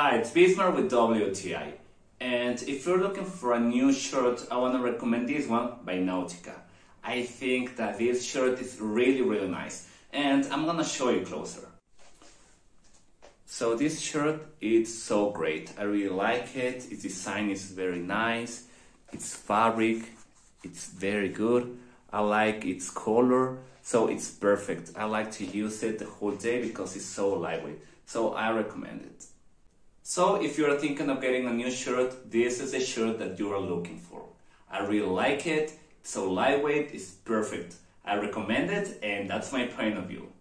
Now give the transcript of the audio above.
Hi, it's Bismarck with WTI. And if you're looking for a new shirt, I want to recommend this one by Nautica. I think that this shirt is really, really nice. And I'm gonna show you closer. So this shirt is so great. I really like it. Its design is very nice. Its fabric, it's very good. I like its color, so it's perfect. I like to use it the whole day because it's so lightweight. So I recommend it. So if you're thinking of getting a new shirt, this is a shirt that you are looking for. I really like it. It's so lightweight, it's perfect. I recommend it and that's my point of view.